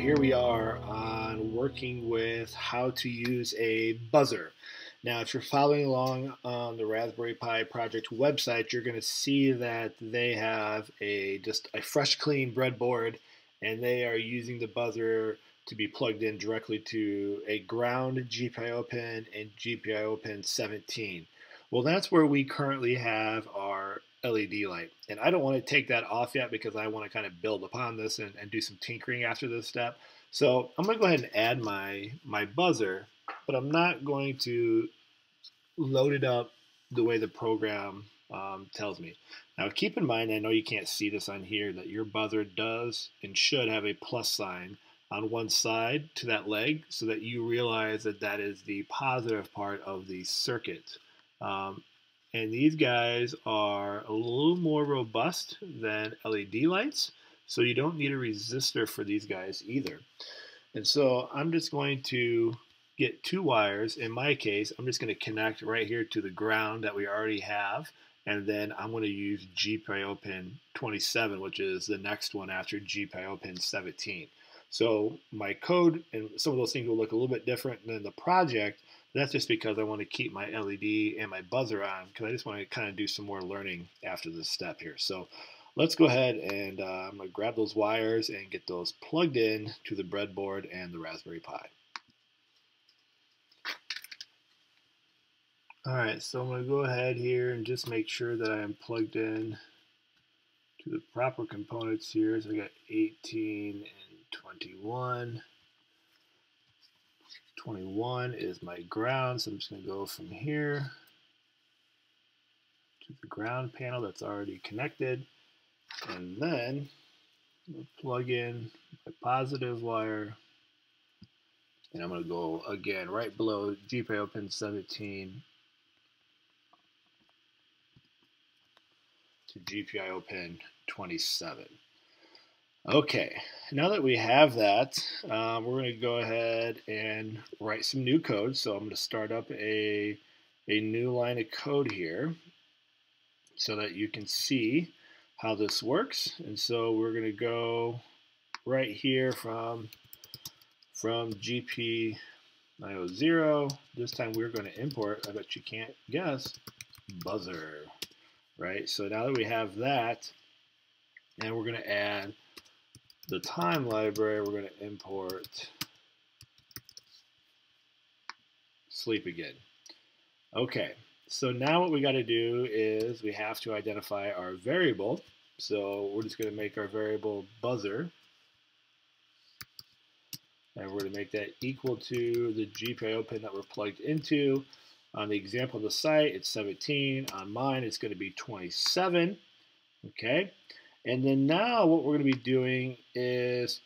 here we are on working with how to use a buzzer. Now, if you're following along on the Raspberry Pi project website, you're going to see that they have a just a fresh, clean breadboard, and they are using the buzzer to be plugged in directly to a ground GPIO pin and GPIO pin 17. Well, that's where we currently have our LED light. And I don't want to take that off yet because I want to kind of build upon this and, and do some tinkering after this step. So I'm going to go ahead and add my, my buzzer, but I'm not going to load it up the way the program um, tells me. Now keep in mind, I know you can't see this on here, that your buzzer does and should have a plus sign on one side to that leg so that you realize that that is the positive part of the circuit. Um, and these guys are a little more robust than LED lights, so you don't need a resistor for these guys either. And so I'm just going to get two wires. In my case, I'm just going to connect right here to the ground that we already have. And then I'm going to use GPIO pin 27, which is the next one after GPIO pin 17. So my code and some of those things will look a little bit different than the project, that's just because I want to keep my LED and my buzzer on because I just want to kind of do some more learning after this step here. So let's go ahead and uh, I'm going to grab those wires and get those plugged in to the breadboard and the Raspberry Pi. Alright, so I'm going to go ahead here and just make sure that I am plugged in to the proper components here. So I got 18 and 21. 21 is my ground, so I'm just going to go from here to the ground panel that's already connected. And then plug in my positive wire. And I'm going to go again right below GPIO pin 17 to GPIO pin 27. Okay, now that we have that, um, we're going to go ahead and write some new code. So I'm going to start up a, a new line of code here so that you can see how this works. And so we're going to go right here from, from GP 900. This time we're going to import, I bet you can't guess, buzzer, right? So now that we have that, and we're going to add the time library, we're going to import sleep again. Okay, so now what we got to do is we have to identify our variable. So we're just going to make our variable buzzer. And we're going to make that equal to the GPIO pin that we're plugged into. On the example of the site, it's 17. On mine, it's going to be 27. Okay. And then now what we're going to be doing is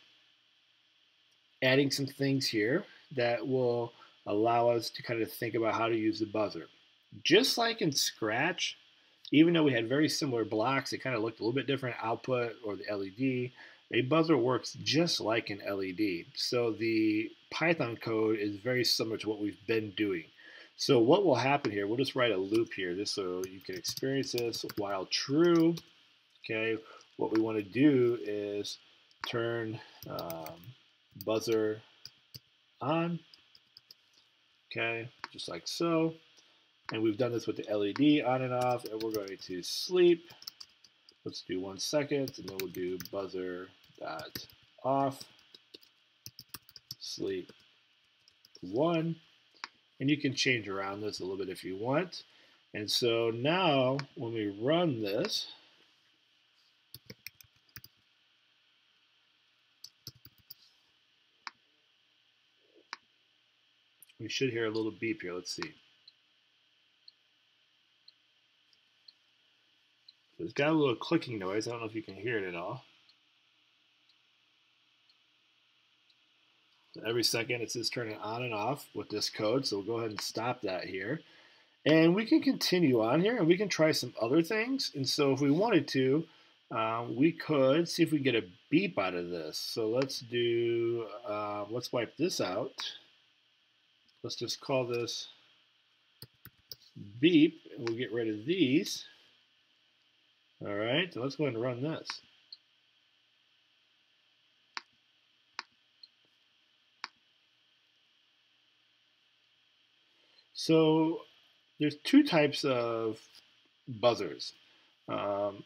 adding some things here that will allow us to kind of think about how to use the buzzer. Just like in Scratch, even though we had very similar blocks, it kind of looked a little bit different output or the LED. A buzzer works just like an LED. So the Python code is very similar to what we've been doing. So what will happen here, we'll just write a loop here just so you can experience this while true. Okay, what we want to do is turn um, buzzer on, okay, just like so. And we've done this with the LED on and off, and we're going to sleep. Let's do one second, and then we'll do buzzer dot off, sleep one. And you can change around this a little bit if you want. And so now when we run this, We should hear a little beep here. Let's see. So it's got a little clicking noise. I don't know if you can hear it at all. So every second it's just turning on and off with this code. So we'll go ahead and stop that here. And we can continue on here and we can try some other things. And so if we wanted to, um, we could see if we get a beep out of this. So let's do, uh, let's wipe this out. Let's just call this beep, and we'll get rid of these. All right, so let's go ahead and run this. So there's two types of buzzers. Um,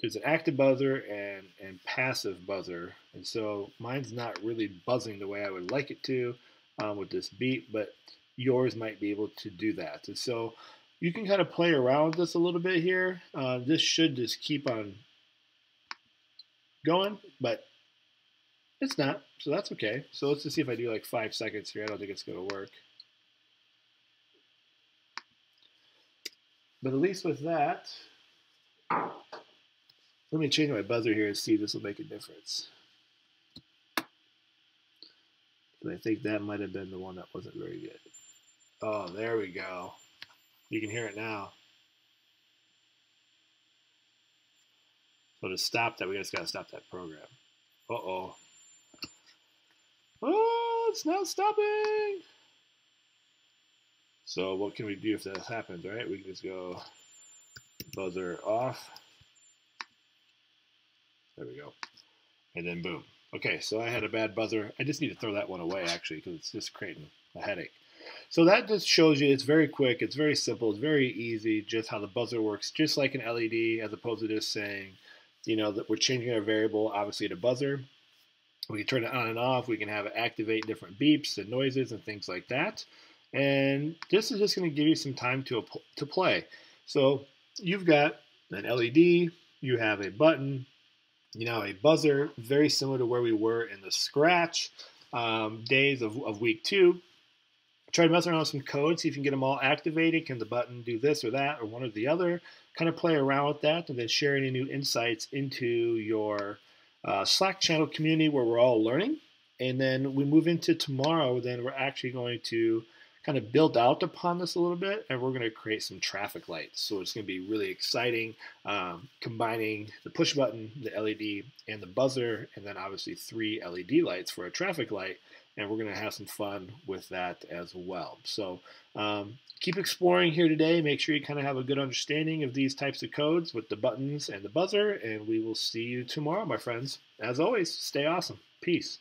there's an active buzzer and, and passive buzzer. And so mine's not really buzzing the way I would like it to um, with this beat, but yours might be able to do that. And so you can kind of play around with this a little bit here. Uh, this should just keep on going, but it's not, so that's okay. So let's just see if I do like five seconds here. I don't think it's going to work. But at least with that, let me change my buzzer here and see if this will make a difference. I think that might have been the one that wasn't very good. Oh, there we go. You can hear it now. So to stop that, we just got to stop that program. Uh-oh. Oh, it's not stopping. So what can we do if that happens, right? We can just go buzzer off. There we go. And then boom. Okay, so I had a bad buzzer. I just need to throw that one away, actually, because it's just creating a headache. So that just shows you it's very quick, it's very simple, it's very easy, just how the buzzer works, just like an LED, as opposed to just saying, you know, that we're changing our variable, obviously, to buzzer. We can turn it on and off. We can have it activate different beeps and noises and things like that. And this is just going to give you some time to, to play. So you've got an LED, you have a button, you know, a buzzer, very similar to where we were in the Scratch um, days of, of week two. Try to mess around with some code, see if you can get them all activated. Can the button do this or that or one or the other? Kind of play around with that and then share any new insights into your uh, Slack channel community where we're all learning. And then we move into tomorrow, then we're actually going to kind of build out upon this a little bit, and we're going to create some traffic lights. So it's going to be really exciting, um, combining the push button, the LED, and the buzzer, and then obviously three LED lights for a traffic light. And we're going to have some fun with that as well. So um, keep exploring here today. Make sure you kind of have a good understanding of these types of codes with the buttons and the buzzer, and we will see you tomorrow, my friends. As always, stay awesome. Peace.